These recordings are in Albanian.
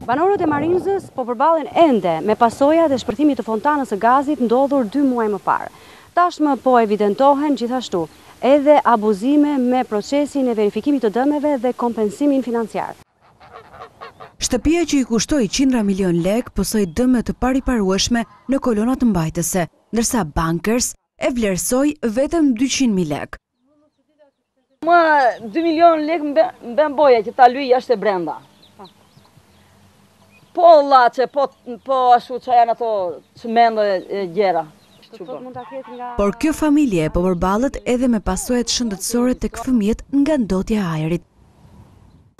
Banorët e Marinzës po përballen ende me pasojat e shpërthimit të fontanës së gazit ndodhur dy muaj më parë. Tashmë po evidentohen gjithashtu edhe abuzime me procesin e verifikimit të dëmeve dhe kompensimin financiar. Shtëpia që i kushtoi njëqind milionë lekë pësoi dëme të pariparueshme në kolonat mbajtëse, ndërsa Bankers e vlerësoi vetëm dyqind mijë lekë. Ma 2 milion lek më bën boja që ta lyj jashtë e brenda. Po la që po, po ashtu që janë ato që mendë e gjera. Por kjo familje po përballet edhe me pasojat shëndetësore tek fëmijët nga ndotja e ajrit.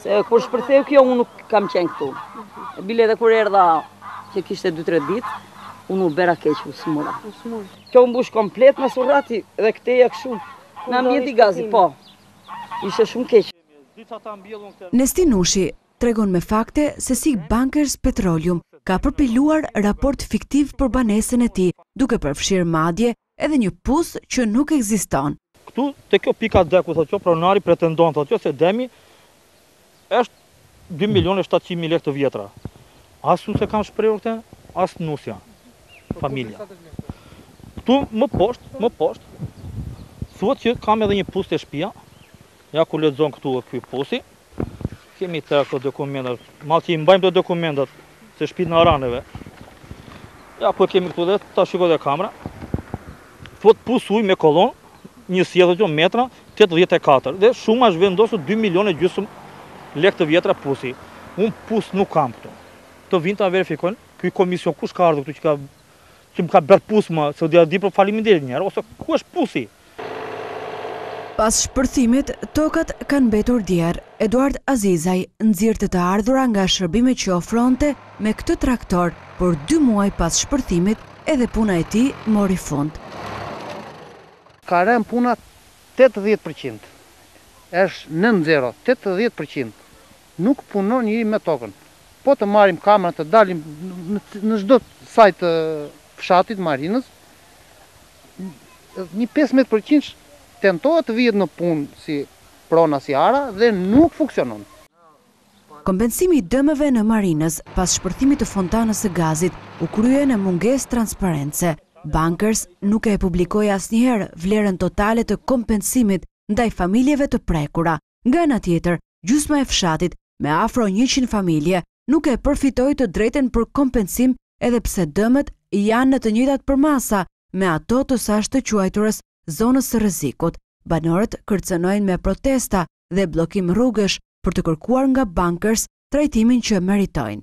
Se kur shpërtheu kjo, unë nuk kam qenë këtu. E bile dhe kur erdha, që kishte 2-3 ditë, unë u bëra keq, u smura. Kjo u mbush komplet me surrati dhe këtë e kështu. Në ambienti gazi, po. Ishte shumë keq. Nesti Nushi, tregon me fakte se si Bankers Petroleum ka përpiluar raport fiktiv për banesën e tij, duke përfshirë madje Edhe një pus që nuk ekziston. Këtu te kjo pika D ku thotë kjo pronari pretendon thotë kjo se dëmi është dy milionë e shtatëqind mijë lekë të vjetra. As unë s'e kam shprehur këtë, as nusja, familja. Këtu më poshtë, më poshtë thuhet që kam edhe një pus te shpia. Ja ku lexon këtu ky pusi. Kemi tërë këto dokumentat, madje i mbajmë këto dokumentat se shpitë na ranë neve. Ja po kemi këtu dhe ta shikojë dhe kamera. Thotë pus uji me kolonë, njëzet e tetë, jo metra, 84. Dhe shuma është vendosë 2 milion e gjysëm lek të vjetra pusi. Unë pus nuk kam këtu. Të vinë ta verifikojnë, ky komision kush ka ardhë këtu që ka Që më ka bërë pus mu, se t'ia di për faliminderit njerë, ose ku është pusi? Pas shpërthimit, tokat kanë mbetur djerrë. Eduard Azizaj nxirrte të ardhura nga shërbimet që ofronte me këtë traktor, por dy muaj pas shpërthimit edhe puna e tij mori fund. Ka rënë puna tetëdhjetë përqind. Është nëntëdhjetë, tetëdhjetë përqind. Nuk punon njeri me tokën. Po të marrim kamerën të dalim në çdo skaj të fshatit Marinëz, një pesëmbëdhjetë përqind tentohet të vihet në punë si prona si ara dhe nuk funksionon. Kompensimi i dëmeve në Marinëz pas shpërthimit të fontanës së gazit u krye në mungesë transparence. Bankers nuk e publikoi asnjëherë vlerën totale të kompensimit ndaj familjeve të prekura. Nga ana tjetër, gjysma e fshatit, me afro njëqind familje, nuk e përfiton të drejtën për kompensim edhe pse dëmet janë në të njëjtat përmasa me ato të së ashtuquajturës zonës së rrezikut. Banorët kërcënojnë me protesta dhe bllokim rrugësh për të kërkuar nga Bankers trajtimin që meritojnë.